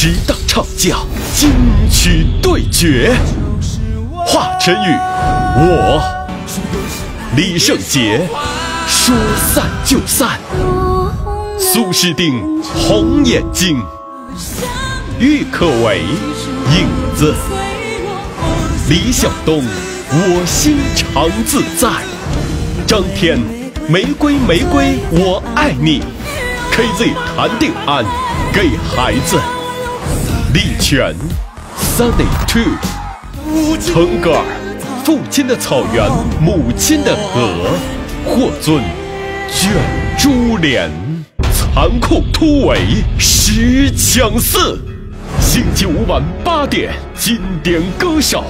十大唱将，金曲对决。华晨宇，我李圣杰，说散就散。苏诗丁，红眼睛。郁可唯，影子。李晓东，我心常自在。张天，玫瑰玫瑰我爱你。KZ 谭定安，给孩子。李泉，Sunny Two。腾格尔，父亲的草原，母亲的河。霍尊，卷珠帘，残酷突围，十强四。星期五晚八点，经典歌手。